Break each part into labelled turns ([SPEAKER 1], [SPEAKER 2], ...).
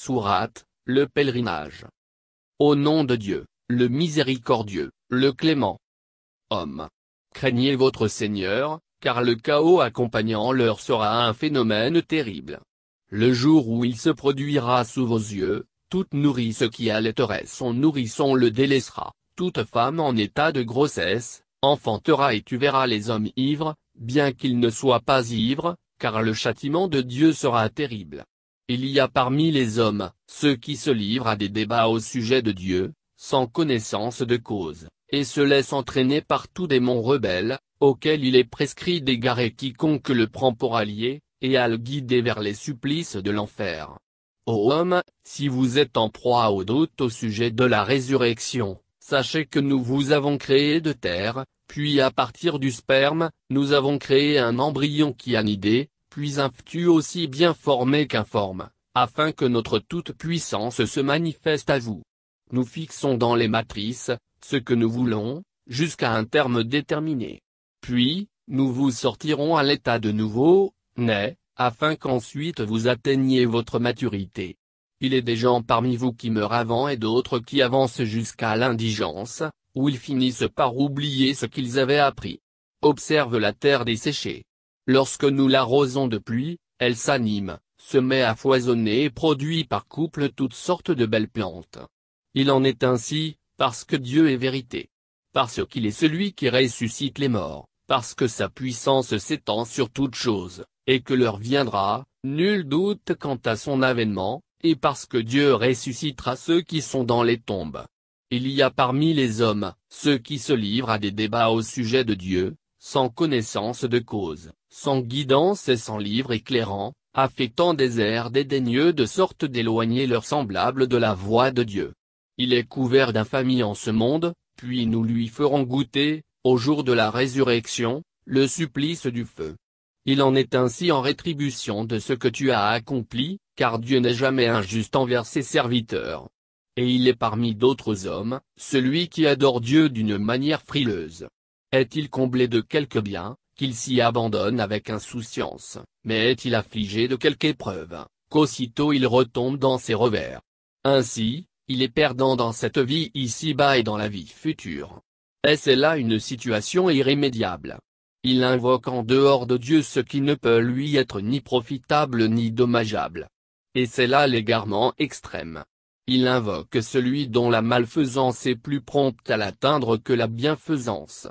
[SPEAKER 1] Sourate, le pèlerinage. Au nom de Dieu, le miséricordieux, le clément. Homme. Craignez votre Seigneur, car le chaos accompagnant leur sera un phénomène terrible. Le jour où il se produira sous vos yeux, toute nourrice qui allaiterait son nourrisson le délaissera, toute femme en état de grossesse, enfantera et tu verras les hommes ivres, bien qu'ils ne soient pas ivres, car le châtiment de Dieu sera terrible. Il y a parmi les hommes, ceux qui se livrent à des débats au sujet de Dieu, sans connaissance de cause, et se laissent entraîner par tout démon rebelle, auquel il est prescrit d'égarer quiconque le prend pour allié, et à le guider vers les supplices de l'enfer. Ô homme, si vous êtes en proie au doute au sujet de la résurrection, sachez que nous vous avons créé de terre, puis à partir du sperme, nous avons créé un embryon qui a nidé, puis ftu aussi bien formé qu'informe, afin que notre toute-puissance se manifeste à vous. Nous fixons dans les matrices, ce que nous voulons, jusqu'à un terme déterminé. Puis, nous vous sortirons à l'état de nouveau, né, afin qu'ensuite vous atteigniez votre maturité. Il est des gens parmi vous qui meurent avant et d'autres qui avancent jusqu'à l'indigence, où ils finissent par oublier ce qu'ils avaient appris. Observe la terre desséchée. Lorsque nous l'arrosons de pluie, elle s'anime, se met à foisonner et produit par couple toutes sortes de belles plantes. Il en est ainsi, parce que Dieu est vérité. Parce qu'il est celui qui ressuscite les morts, parce que sa puissance s'étend sur toutes choses, et que l'heure viendra, nul doute quant à son avènement, et parce que Dieu ressuscitera ceux qui sont dans les tombes. Il y a parmi les hommes, ceux qui se livrent à des débats au sujet de Dieu, sans connaissance de cause, sans guidance et sans livre éclairant, affectant des airs dédaigneux de sorte d'éloigner leurs semblables de la voix de Dieu. Il est couvert d'infamie en ce monde, puis nous lui ferons goûter, au jour de la résurrection, le supplice du feu. Il en est ainsi en rétribution de ce que tu as accompli, car Dieu n'est jamais injuste envers ses serviteurs. Et il est parmi d'autres hommes, celui qui adore Dieu d'une manière frileuse. Est-il comblé de quelque bien, qu'il s'y abandonne avec insouciance, mais est-il affligé de quelque épreuve, qu'aussitôt il retombe dans ses revers? Ainsi, il est perdant dans cette vie ici-bas et dans la vie future. Est-ce là une situation irrémédiable? Il invoque en dehors de Dieu ce qui ne peut lui être ni profitable ni dommageable. Et c'est là l'égarement extrême. Il invoque celui dont la malfaisance est plus prompte à l'atteindre que la bienfaisance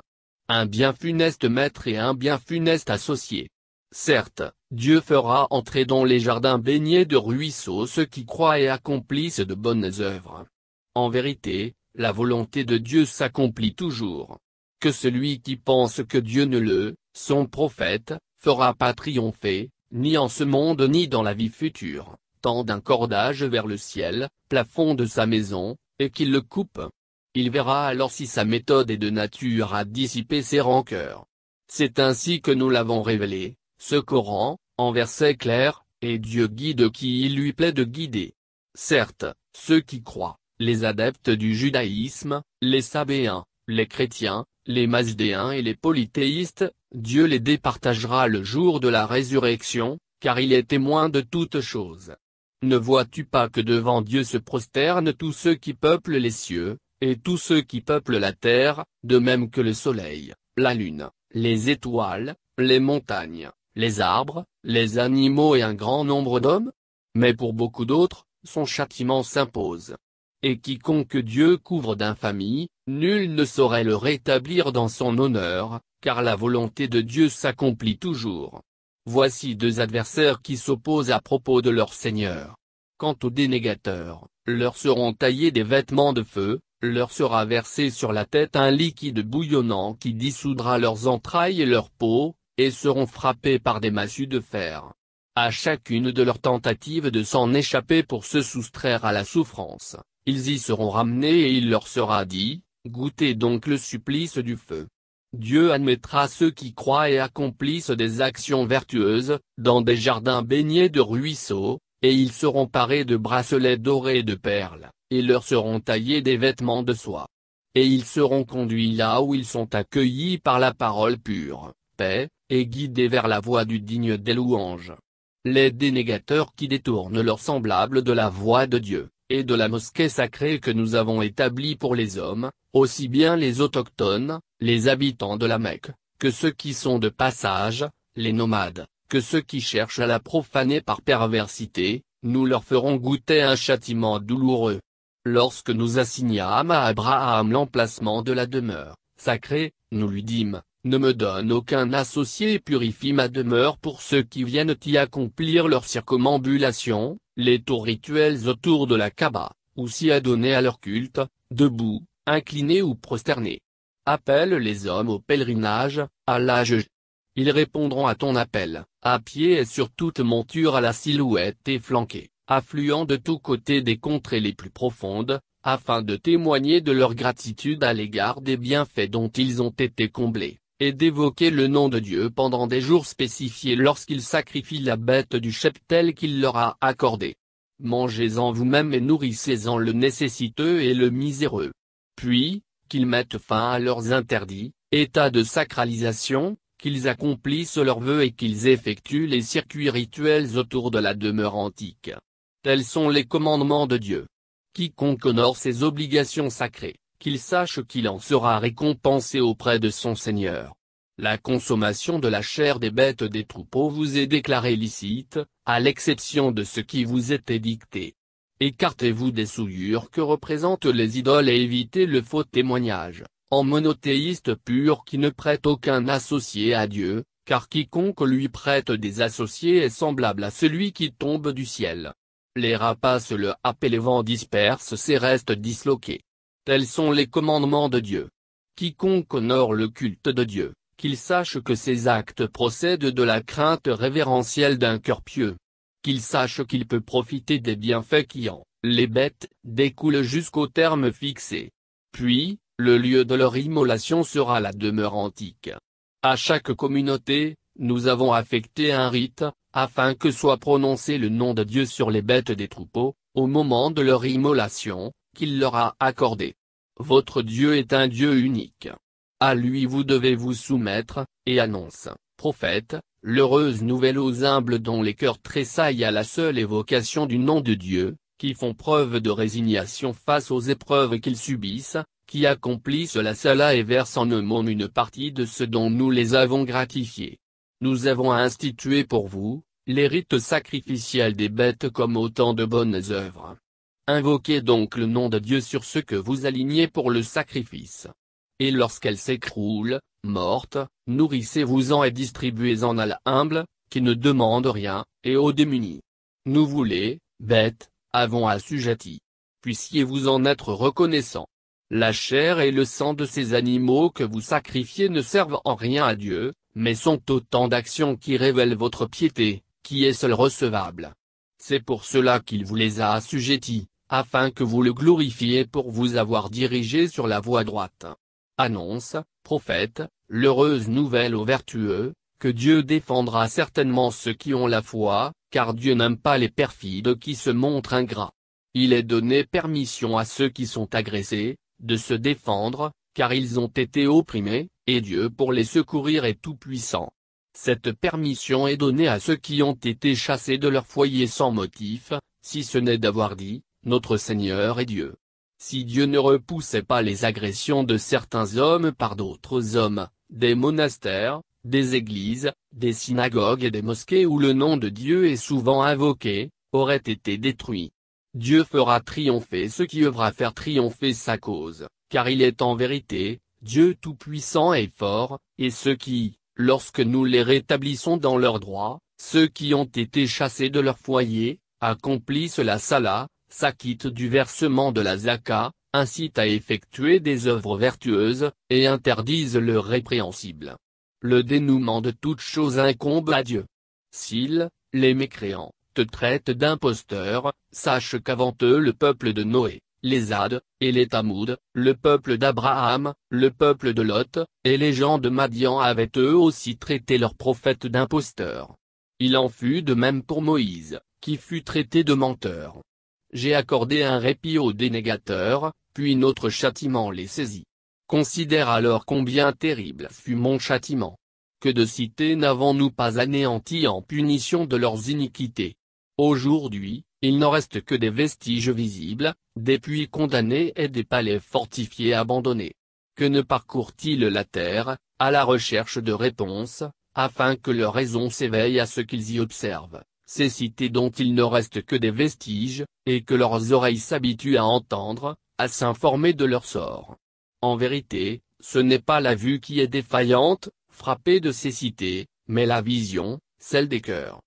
[SPEAKER 1] un bien funeste maître et un bien funeste associé. Certes, Dieu fera entrer dans les jardins baignés de ruisseaux ceux qui croient et accomplissent de bonnes œuvres. En vérité, la volonté de Dieu s'accomplit toujours. Que celui qui pense que Dieu ne le, son prophète, fera pas triompher, ni en ce monde ni dans la vie future, tend d'un cordage vers le ciel, plafond de sa maison, et qu'il le coupe. Il verra alors si sa méthode est de nature à dissiper ses rancœurs. C'est ainsi que nous l'avons révélé, ce Coran, en versets clairs, et Dieu guide qui il lui plaît de guider. Certes, ceux qui croient, les adeptes du judaïsme, les sabéens, les chrétiens, les mazdéens et les polythéistes, Dieu les départagera le jour de la résurrection, car il est témoin de toutes choses. Ne vois-tu pas que devant Dieu se prosternent tous ceux qui peuplent les cieux, et tous ceux qui peuplent la terre, de même que le soleil, la lune, les étoiles, les montagnes, les arbres, les animaux et un grand nombre d'hommes? Mais pour beaucoup d'autres, son châtiment s'impose. Et quiconque Dieu couvre d'infamie, nul ne saurait le rétablir dans son honneur, car la volonté de Dieu s'accomplit toujours. Voici deux adversaires qui s'opposent à propos de leur Seigneur. Quant aux dénégateurs, leur seront taillés des vêtements de feu, leur sera versé sur la tête un liquide bouillonnant qui dissoudra leurs entrailles et leur peau, et seront frappés par des massues de fer. À chacune de leurs tentatives de s'en échapper pour se soustraire à la souffrance, ils y seront ramenés et il leur sera dit, goûtez donc le supplice du feu. Dieu admettra ceux qui croient et accomplissent des actions vertueuses, dans des jardins baignés de ruisseaux, et ils seront parés de bracelets dorés de perles et leur seront taillés des vêtements de soie. Et ils seront conduits là où ils sont accueillis par la parole pure, paix, et guidés vers la voie du digne des louanges. les dénégateurs qui détournent leurs semblables de la voie de Dieu, et de la mosquée sacrée que nous avons établie pour les hommes, aussi bien les autochtones, les habitants de la Mecque, que ceux qui sont de passage, les nomades, que ceux qui cherchent à la profaner par perversité, nous leur ferons goûter un châtiment douloureux. Lorsque nous assignâmes à Abraham l'emplacement de la demeure sacrée, nous lui dîmes, ne me donne aucun associé et purifie ma demeure pour ceux qui viennent y accomplir leur circumambulation, les tours rituels autour de la Kaaba, ou s'y adonner à leur culte, debout, incliné ou prosterné. Appelle les hommes au pèlerinage, à l'âge. Ils répondront à ton appel, à pied et sur toute monture à la silhouette et flanquée, affluant de tous côtés des contrées les plus profondes, afin de témoigner de leur gratitude à l'égard des bienfaits dont ils ont été comblés et d'évoquer le nom de Dieu pendant des jours spécifiés lorsqu'ils sacrifient la bête du cheptel qu'il leur a accordé. Mangez-en vous-même et nourrissez-en le nécessiteux et le miséreux. Puis, qu'ils mettent fin à leurs interdits, état de sacralisation, qu'ils accomplissent leurs vœux et qu'ils effectuent les circuits rituels autour de la demeure antique. Tels sont les commandements de Dieu. Quiconque honore ses obligations sacrées, qu'il sache qu'il en sera récompensé auprès de son Seigneur. La consommation de la chair des bêtes des troupeaux vous est déclarée licite, à l'exception de ce qui vous est édicté. Écartez-vous des souillures que représentent les idoles et évitez le faux témoignage, en monothéiste pur qui ne prête aucun associé à Dieu, car quiconque lui prête des associés est semblable à celui qui tombe du ciel. Les rapaces le happent et les vents dispersent ses restes disloqués. Tels sont les commandements de Dieu. Quiconque honore le culte de Dieu, qu'il sache que ses actes procèdent de la crainte révérentielle d'un cœur pieux. Qu'il sache qu'il peut profiter des bienfaits qui en, les bêtes, découlent jusqu'au terme fixé. Puis, le lieu de leur immolation sera la demeure antique. À chaque communauté, nous avons affecté un rite, afin que soit prononcé le nom de Dieu sur les bêtes des troupeaux, au moment de leur immolation, qu'il leur a accordé. Votre Dieu est un Dieu unique. À lui vous devez vous soumettre, et annonce, prophète, l'heureuse nouvelle aux humbles dont les cœurs tressaillent à la seule évocation du nom de Dieu, qui font preuve de résignation face aux épreuves qu'ils subissent, qui accomplissent la sala et versent en eux-mêmes une partie de ce dont nous les avons gratifiés. Nous avons institué pour vous, les rites sacrificiels des bêtes comme autant de bonnes œuvres. Invoquez donc le nom de Dieu sur ce que vous alignez pour le sacrifice. Et lorsqu'elle s'écroule, morte, nourrissez-vous-en et distribuez-en à la humble, qui ne demande rien, et aux démunis. Nous voulez, bêtes, avons assujetti. Puissiez-vous en être reconnaissant. La chair et le sang de ces animaux que vous sacrifiez ne servent en rien à Dieu, mais sont autant d'actions qui révèlent votre piété, qui est seule recevable. C'est pour cela qu'il vous les a assujettis, afin que vous le glorifiez pour vous avoir dirigé sur la voie droite. Annonce, prophète, l'heureuse nouvelle aux vertueux, que Dieu défendra certainement ceux qui ont la foi, car Dieu n'aime pas les perfides qui se montrent ingrats. Il est donné permission à ceux qui sont agressés, de se défendre, car ils ont été opprimés, et Dieu pour les secourir est tout-puissant. Cette permission est donnée à ceux qui ont été chassés de leur foyer sans motif, si ce n'est d'avoir dit, notre Seigneur est Dieu. Si Dieu ne repoussait pas les agressions de certains hommes par d'autres hommes, des monastères, des églises, des synagogues et des mosquées où le nom de Dieu est souvent invoqué, auraient été détruits. Dieu fera triompher ce qui œuvre à faire triompher sa cause, car il est en vérité, Dieu tout-puissant et fort, et ceux qui, lorsque nous les rétablissons dans leurs droits, ceux qui ont été chassés de leur foyer, accomplissent la sala, s'acquittent du versement de la zaka, incitent à effectuer des œuvres vertueuses, et interdisent le répréhensible. Le dénouement de toute chose incombe à Dieu. S'ils, les mécréants, te traitent d'imposteur, sache qu'avant eux le peuple de Noé, les Hades, et les Tamoud, le peuple d'Abraham, le peuple de Lot, et les gens de Madian avaient eux aussi traité leurs prophètes d'imposteurs. Il en fut de même pour Moïse, qui fut traité de menteur. J'ai accordé un répit aux dénégateurs, puis notre châtiment les saisit. Considère alors combien terrible fut mon châtiment. que de cités n'avons-nous pas anéanti en punition de leurs iniquités Aujourd'hui, il n'en reste que des vestiges visibles, des puits condamnés et des palais fortifiés abandonnés. Que ne parcourent-ils la terre, à la recherche de réponses, afin que leur raison s'éveille à ce qu'ils y observent, ces cités dont il ne reste que des vestiges, et que leurs oreilles s'habituent à entendre, à s'informer de leur sort. En vérité, ce n'est pas la vue qui est défaillante, frappée de ces cités, mais la vision, celle des cœurs.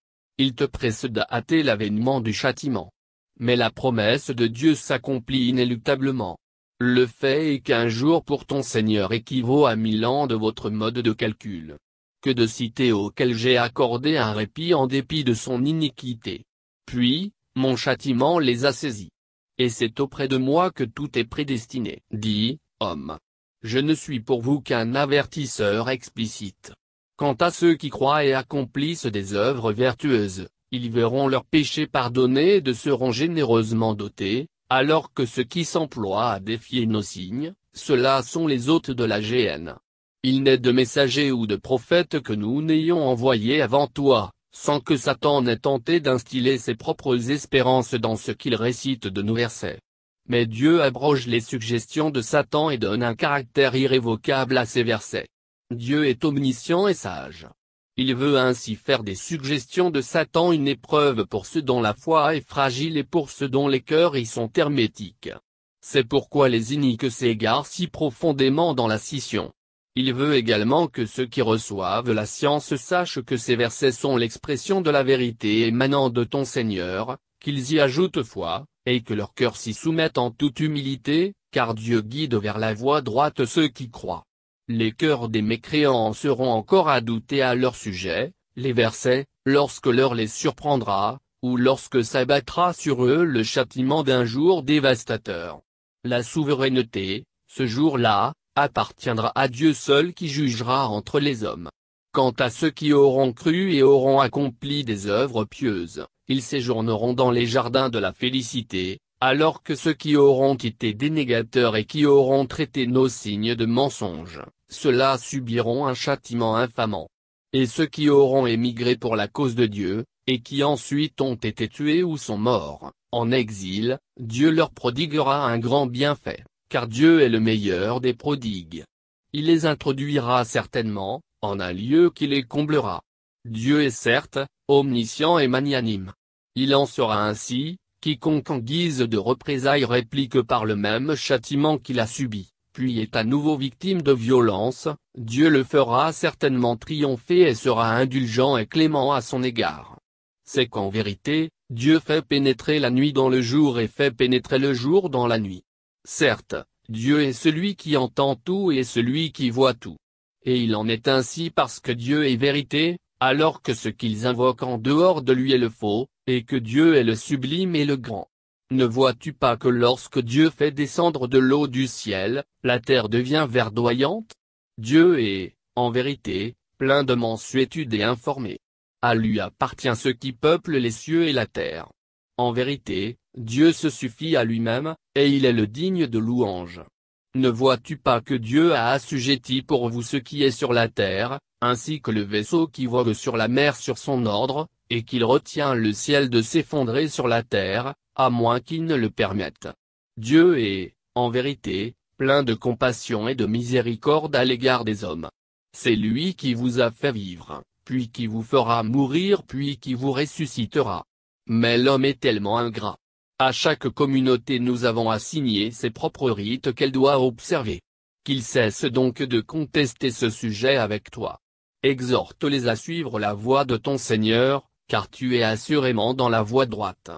[SPEAKER 1] Il te précède hâter l'avènement du châtiment. Mais la promesse de Dieu s'accomplit inéluctablement. Le fait est qu'un jour pour ton Seigneur équivaut à mille ans de votre mode de calcul. Que de cités auxquelles j'ai accordé un répit en dépit de son iniquité. Puis, mon châtiment les a saisis. Et c'est auprès de moi que tout est prédestiné. Dit, homme. Je ne suis pour vous qu'un avertisseur explicite. Quant à ceux qui croient et accomplissent des œuvres vertueuses, ils verront leurs péchés pardonnés et seront généreusement dotés, alors que ceux qui s'emploient à défier nos signes, ceux-là sont les hôtes de la géhenne. Il n'est de messagers ou de prophètes que nous n'ayons envoyé avant toi, sans que Satan n'ait tenté d'instiller ses propres espérances dans ce qu'il récite de nos versets. Mais Dieu abroge les suggestions de Satan et donne un caractère irrévocable à ces versets. Dieu est omniscient et sage. Il veut ainsi faire des suggestions de Satan une épreuve pour ceux dont la foi est fragile et pour ceux dont les cœurs y sont hermétiques. C'est pourquoi les iniques s'égarent si profondément dans la scission. Il veut également que ceux qui reçoivent la science sachent que ces versets sont l'expression de la vérité émanant de ton Seigneur, qu'ils y ajoutent foi, et que leur cœur s'y soumette en toute humilité, car Dieu guide vers la voie droite ceux qui croient les cœurs des mécréants seront encore à douter à leur sujet, les versets, lorsque l'heure les surprendra, ou lorsque s'abattra sur eux le châtiment d'un jour dévastateur. La souveraineté, ce jour-là, appartiendra à Dieu seul qui jugera entre les hommes. Quant à ceux qui auront cru et auront accompli des œuvres pieuses, ils séjourneront dans les jardins de la félicité, alors que ceux qui auront été dénégateurs et qui auront traité nos signes de mensonges, ceux-là subiront un châtiment infamant. Et ceux qui auront émigré pour la cause de Dieu, et qui ensuite ont été tués ou sont morts, en exil, Dieu leur prodiguera un grand bienfait, car Dieu est le meilleur des prodigues. Il les introduira certainement, en un lieu qui les comblera. Dieu est certes, omniscient et magnanime. Il en sera ainsi, Quiconque en guise de représailles réplique par le même châtiment qu'il a subi, puis est à nouveau victime de violence, Dieu le fera certainement triompher et sera indulgent et clément à son égard. C'est qu'en vérité, Dieu fait pénétrer la nuit dans le jour et fait pénétrer le jour dans la nuit. Certes, Dieu est celui qui entend tout et celui qui voit tout. Et il en est ainsi parce que Dieu est vérité, alors que ce qu'ils invoquent en dehors de lui est le faux, et que Dieu est le sublime et le grand. Ne vois-tu pas que lorsque Dieu fait descendre de l'eau du ciel, la terre devient verdoyante? Dieu est, en vérité, plein de mansuétude et informé. À lui appartient ce qui peuple les cieux et la terre. En vérité, Dieu se suffit à lui-même, et il est le digne de louange. Ne vois-tu pas que Dieu a assujetti pour vous ce qui est sur la terre, ainsi que le vaisseau qui vogue sur la mer sur son ordre, et qu'il retient le ciel de s'effondrer sur la terre, à moins qu'il ne le permette. Dieu est, en vérité, plein de compassion et de miséricorde à l'égard des hommes. C'est lui qui vous a fait vivre, puis qui vous fera mourir puis qui vous ressuscitera. Mais l'homme est tellement ingrat. À chaque communauté nous avons assigné ses propres rites qu'elle doit observer. Qu'il cesse donc de contester ce sujet avec toi. Exhorte-les à suivre la voie de ton Seigneur, car tu es assurément dans la voie droite.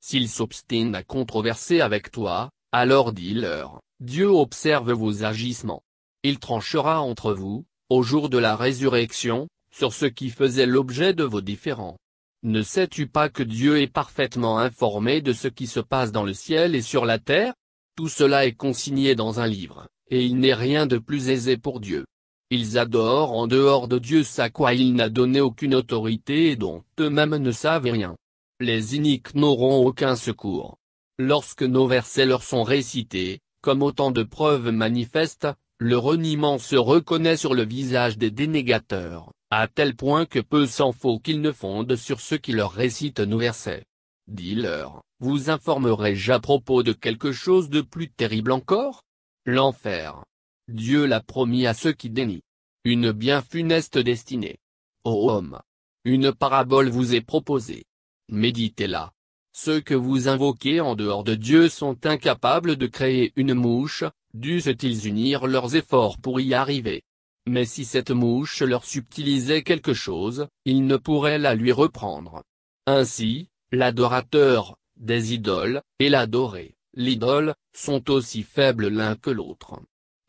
[SPEAKER 1] S'ils s'obstinent à controverser avec toi, alors dis-leur, Dieu observe vos agissements. Il tranchera entre vous, au jour de la résurrection, sur ce qui faisait l'objet de vos différends. Ne sais-tu pas que Dieu est parfaitement informé de ce qui se passe dans le ciel et sur la terre? Tout cela est consigné dans un livre, et il n'est rien de plus aisé pour Dieu. Ils adorent en dehors de Dieu ça quoi il n'a donné aucune autorité et dont eux-mêmes ne savent rien. Les iniques n'auront aucun secours. Lorsque nos versets leur sont récités, comme autant de preuves manifestes, le reniement se reconnaît sur le visage des dénégateurs, à tel point que peu s'en faut qu'ils ne fondent sur ceux qui leur récitent nos versets. Dis-leur, vous informerai-je à propos de quelque chose de plus terrible encore? L'enfer. Dieu l'a promis à ceux qui dénient. Une bien funeste destinée. Ô homme Une parabole vous est proposée. Méditez-la. Ceux que vous invoquez en dehors de Dieu sont incapables de créer une mouche, dussent-ils unir leurs efforts pour y arriver. Mais si cette mouche leur subtilisait quelque chose, ils ne pourraient la lui reprendre. Ainsi, l'adorateur, des idoles, et l'adoré, l'idole, sont aussi faibles l'un que l'autre.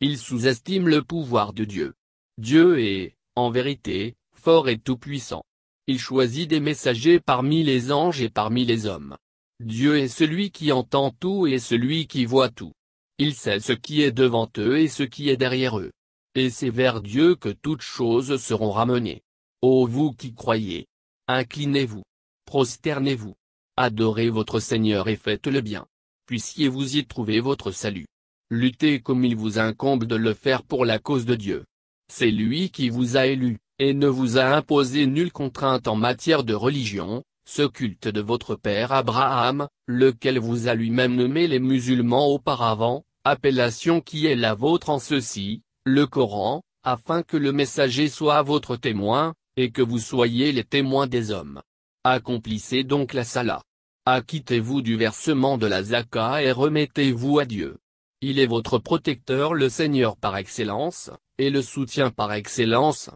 [SPEAKER 1] Ils sous-estiment le pouvoir de Dieu. Dieu est, en vérité, fort et tout-puissant. Il choisit des messagers parmi les anges et parmi les hommes. Dieu est celui qui entend tout et celui qui voit tout. Il sait ce qui est devant eux et ce qui est derrière eux. Et c'est vers Dieu que toutes choses seront ramenées. Ô vous qui croyez! Inclinez-vous. Prosternez-vous. Adorez votre Seigneur et faites le bien. Puissiez-vous y trouver votre salut. Luttez comme il vous incombe de le faire pour la cause de Dieu. C'est lui qui vous a élu, et ne vous a imposé nulle contrainte en matière de religion, ce culte de votre père Abraham, lequel vous a lui-même nommé les musulmans auparavant, appellation qui est la vôtre en ceci, le Coran, afin que le messager soit votre témoin, et que vous soyez les témoins des hommes. Accomplissez donc la salat. Acquittez-vous du versement de la zaka et remettez-vous à Dieu. Il est votre protecteur le Seigneur par excellence, et le soutien par excellence,